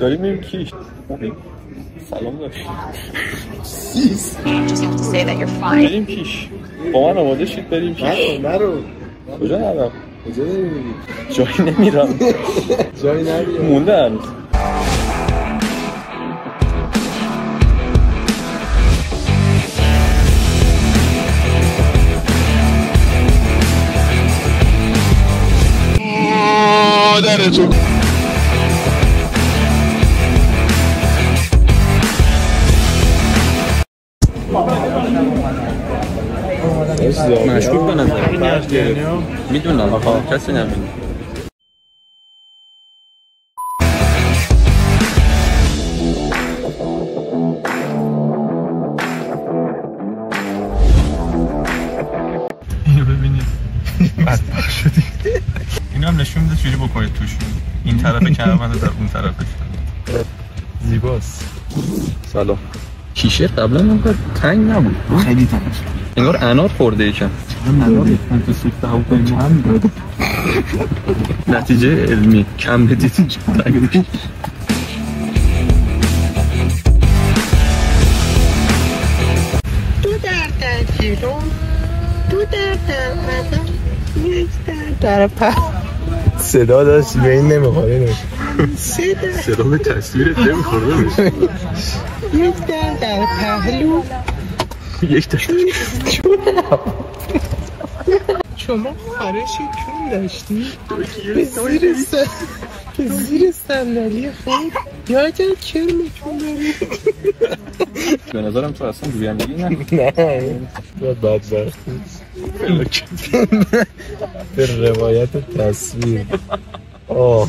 داریم میریم کیش خوبی؟ سلام داشت fine. بریم کیش با من آماده شید بریم کیش نرو کجا نرم؟ کجا نمیری؟ جایی نمیرم. جایی نری. مونده هنوز. مشکوک به نظر. می‌دونم. کسی نمی‌دونه. اینو ببینید بدبخ شدی اینو هم نشون میده چجوری بکنید توشون این طرف کمربند در اون طرفش زیباست. سلام. کیشه قبلا اونقدر تنگ نبود. خیلی تنگ انگار انار خورده یکم نتیجه علمی. کم بدید دو در در دو در در قدم یک در در پر صدا داشت به این نمی‌خوره نمیشه صدا به تصویرت نمیخورده میشه یک در در پهلو. یک تا شما خارش کون داشتی؟ زیر زیر صندلی خود؟ یا اگر کرمتون داری به نظرم تو اصلا گویندگی نه. نه. بدبختی به روایت تصویر. آه.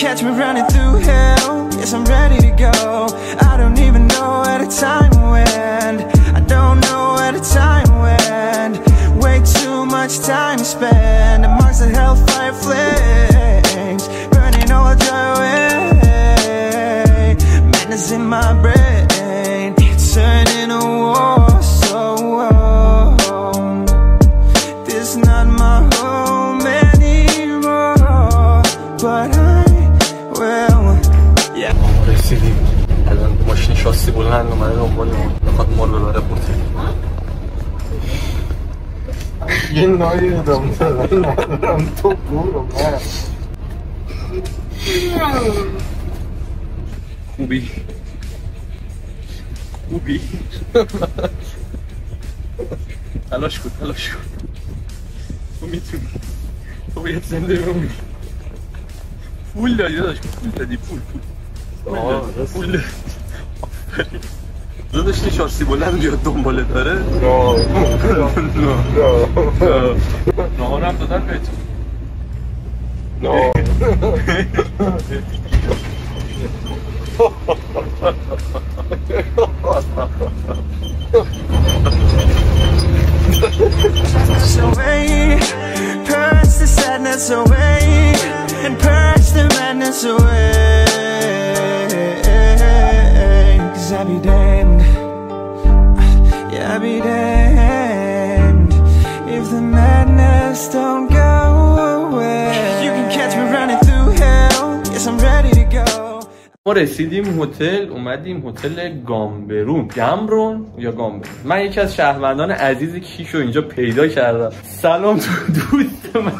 catch me running through hell. Yes, I'm ready to go. I don't even know where the time went. I don't know where the time went. Way too much time spent amongst the hellfire flames, burning all dry away. Madness in my brain, رسیدیم الان ماشین شاسی بلند اومده دنبال ما می‌خواد ما رو ببره بوده یه نایی ادام دادن ندارم تو برو من خوبی خوبی تلاش کن تلاش کن تو می‌تونی تو باید زنده بمونی پول دادی داداش پول دادی پول پول Zădă-și? No, no, no. No. No. away, purge the sadness away, and purge the madness away. ما رسیدیم هتل اومدیم هتل گامبرون گامبرون یا گامبرون من یکی از شهروندان عزیز کیشو اینجا پیدا کردم سلام تو دوست من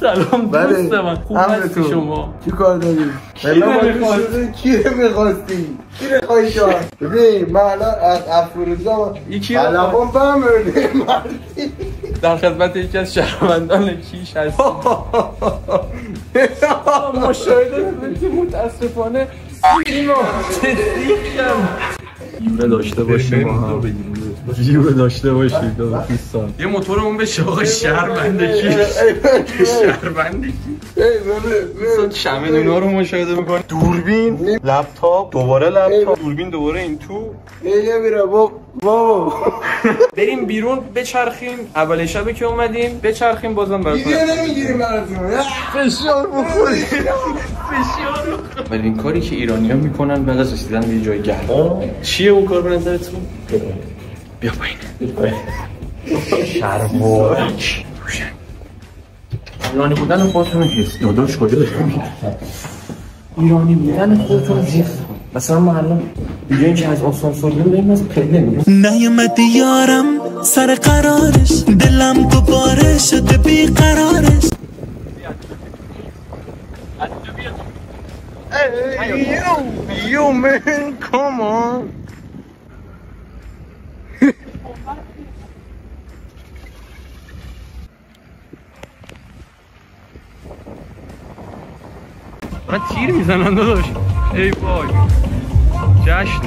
سلام بله. دوست من خوب هستی. شما چی کار داری؟ کی بلا رو باید می‌خواستی؟ بشوری. کی رو می‌خواستی؟ کی رو خواهی شد؟ ببین من الان از افروزا علمان بمرده مردی در خدمت یکی از شهروندان کیش هستم مشاهده ببینید متاسفانه اینو یوره داشته باشیم. یوره داشته باشیم دوستان یه موتورمون به آقا ای ببین دوستان چمدونا رو مشاهده می‌کنه دوربین لپتاپ دوباره لپتاپ دوربین دوباره این تو یه میره بابا بابا بریم بیرون بچرخیم اول شبه که اومدیم بچرخیم بازم براتون دیگه نمی‌گیری مرزون فشار بخوری ولی این کاری که ایرانی ها می‌کنن بعد از رسیدن به یه جای گرم چیه اون کار به نظرتون؟ بیا پایین. شرمک ایرانی بودن خودتون رو حس داداش کجا داری ایرانی بودن خودتون رو حس کن. مثلا ما الان اینجا این که از آسانسور میریم داریم از پله میریم نیومدی یارم سر قرارش دلم دوباره شده بیقرارش Yo, yo, man, come on. من تیر می‌زنن داداش. ای وای. جشن.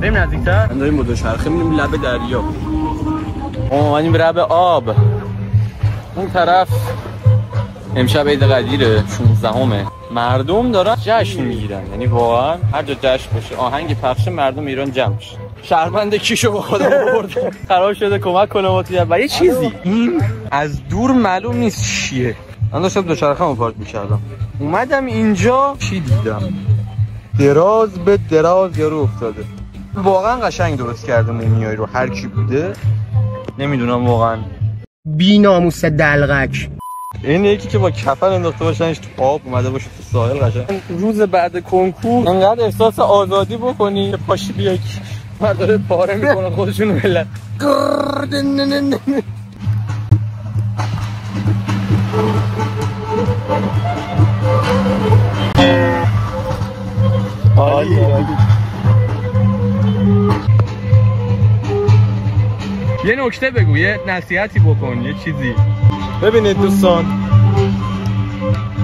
بریم نزدیکتر؟ من داریم با دوچرخه میریم لب دریا. اومدیم به لب آب. اون طرف امشب عید قدیره 16 همه مردم دارن جشن می‌گیرن. یعنی واقعا هر جا جشن باشه آهنگ پخش مردم ایران جمع میشه. شهروند کیشو با خودم آوردم. قرار شده کمک کنم با تو. و یه چیزی. این از دور معلوم نیست چیه. من داشتم دوچرخه رو پارک می‌کردم. اومدم اینجا. چی دیدم؟ دراز به دراز یارو افتاده. واقعا قشنگ درست کرده مومیایی رو. هر کی بوده. نمی‌دونم واقعا. بی ناموس دلغک. این یکی که با کفن انداخته باشنش تو آب اومده باشه تو ساحل قشنگ. روز بعد کنکور. انقدر احساس آزادی بکنی. که پاشی بیا کی داره پاره می‌کنه خودشون ملت عالی یه نکته بگو یه نصیحتی بکن یه چیزی. ببینید دوستان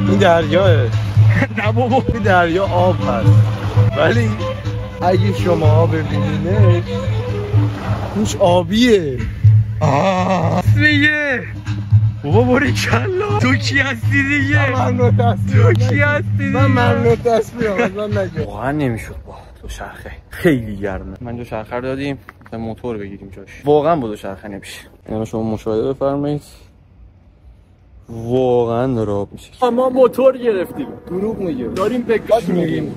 این دریاه نه بابا. این دریا آب هست. ولی اگه شما ببینینش توش آبیه. دیگه. بابا باری کلا. تو کی هستی دیگه؟ ممنون تو کی هستی دیگه؟ من ممنون تصویر از من نگه. واقعا نمی‌شد با دو شرخه. خیلی گرمه. من دو شرخه دادیم تا موتور بگیریم جاش. واقعا با دو شرخه نمیشه. یعنی شما مشاهده بفرمایید. واقعا داره آب میشه ما موتور گرفتیم. دروغ میگه داریم به گاز میگیم.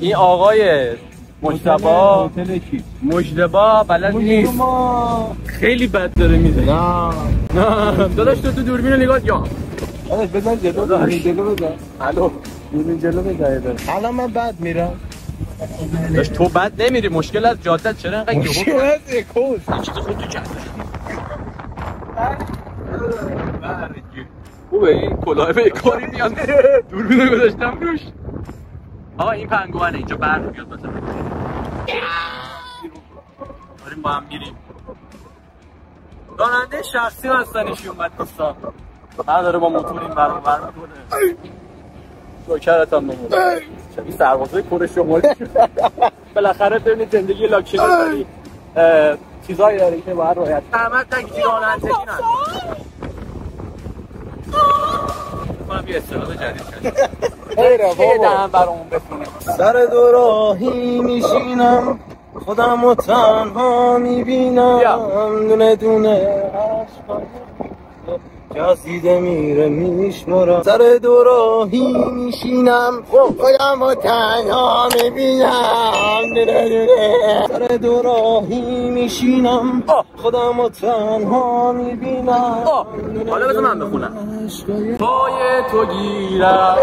این آقای مجتبا مجتبا بلد نیست. خیلی بد داره می‌زنه. نه. نه داداش تو تو دوربین نگاه یا. داداش بزن جلو بزن جلو بزن الو. بزن جلو بزن الان من بعد میرم. داشت تو بد نمیری. مشکل از جاده چرا انقدر یهو مشکل از اکوز چیز خود تو جاده خوبه این کلاه به کاری میاد. دوربین رو گذاشتم روش. آقا این پنگوانه اینجا برق میاد مثلا داریم با هم میریم. راننده شخصی هستنشی اومد دوستان هر داره با موتور این برق بر می‌کنه شکرت هم نمونه. این سربازه کره شمالی؟ بالاخره ببینید زندگی لاکچری. چیزایی داره که باید رویت احمد نگی رانندگی نه کنم یه اصطلاح جدید بابا. دهن برامون بخونه. سر دو راهی میشینم خودم و تنها می‌بینم. دونه دونه عشقای جسیده میره میشمرم سر دو راهی میشینم خودم و تنها می‌بینم. سر دو راهی میشینم خودم و تنها می‌بینم. حالا بذار من بخونم. پای تو گیرم.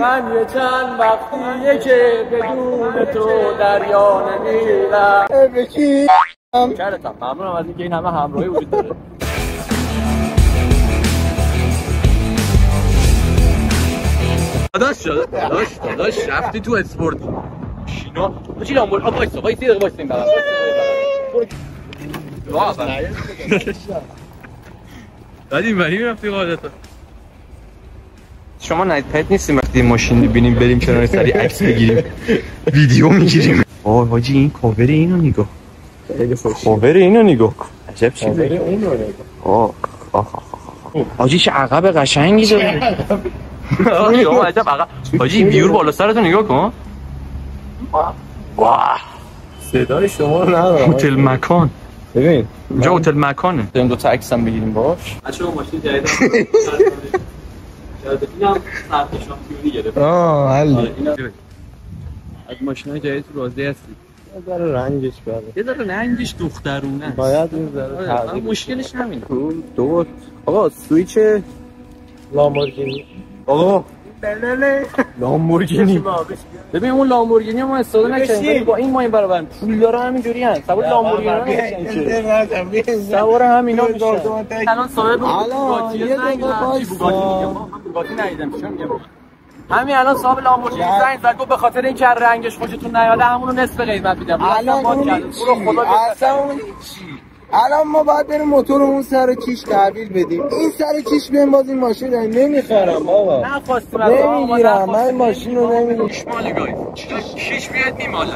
من یه چند وقتیه که بدون تو دریا نمیرم. بکی ممنونم از اینکه این همه همراهی وجود داره. داداش داداش داداش رفتی تو اسپورت. شینا چی لامبور آ وایسا وایسا یه وایسا این بعد این وری می‌رفتی قاعدتا. شما نایت پت نیستیم وقتی ماشین ببینیم بریم کنار سری عکس بگیریم ویدیو می‌گیریم. آه حاجی این کاور اینو نگاه. کاور اینو نگاه عجب چیزی بره اون رو نگاه. آه آه آه آه. حاجی چه عقب قشنگی داره آه عجب عقب حاجی این ویور بالا سرتو نگاه کن واه صدای شما رو ندارم هتل مکان ببین اینجا هتل مکانه بریم دو تا عکس هم بگیریم باش بچه ماشین جدید اینم ساعت شامپیونی گرفت آه حل آره، اینا از ماشین های جدید راضی هستی یه ذره رنگش بره یه ذره رنگش دخترونه باید این ذره تغییر مشکلش همین دو آقا سویچ لامبورگینی آقا. لامبورگینی. ببین اون لامبورگینی ما استفاده نکردیم با این ما این برابر پول داره همینجوری هست. سوار لامبورگینی سوار همینا میشن الان صاحب دقیقه وایسا. بوگاتی ندیدم؟ چی میگم؟ همین الان صاحب لامبورگینی زنگ زد. گفت به خاطر این که رنگش خوشتون نیاد همونو نصف قیمت میدم. الان اون رو؟ خدا اصلا اون چی؟ الان ما باید بریم موتورمون سر کیش تحویل بدیم. این سر کیش بیام باز این ماشین رو. نمی‌خرم بابا آقا، نمی‌گیرم. من ماشین رو نمی‌گیرم. شیش بیاد میماله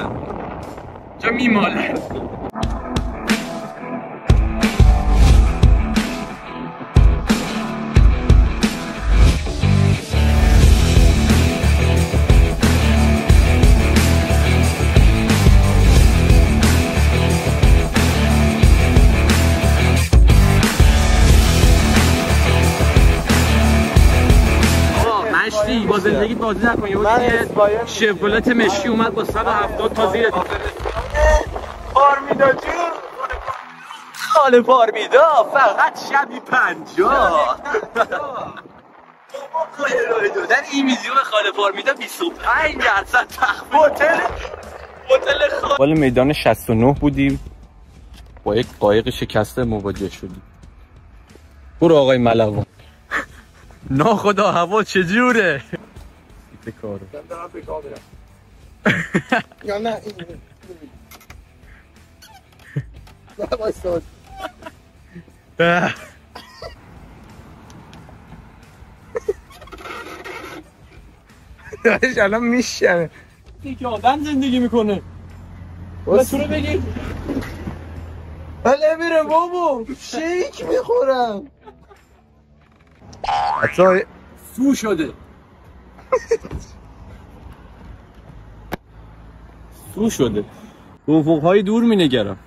چه میماله زندگی بازی نکن یه شفولت مشکی اومد با 170 تا زیر پارمیدا جون. خاله پارمیدا فقط شبی پنجاه. دادن این ویدیو به خاله پارمیدا 25 درصد هتل هتل خاله. ولی میدان 69 بودیم با یک قایق شکسته مواجه شدیم برو آقای ملوان. ناخدا هوا چجوره؟ یا نه این نه، وایسا. دارش الان میشنه که آدم زندگی می‌کنه تو رو بگیر بله میره بابا شیک می‌خورم حتی سو شده سو شده. افقهای دور مینگرم.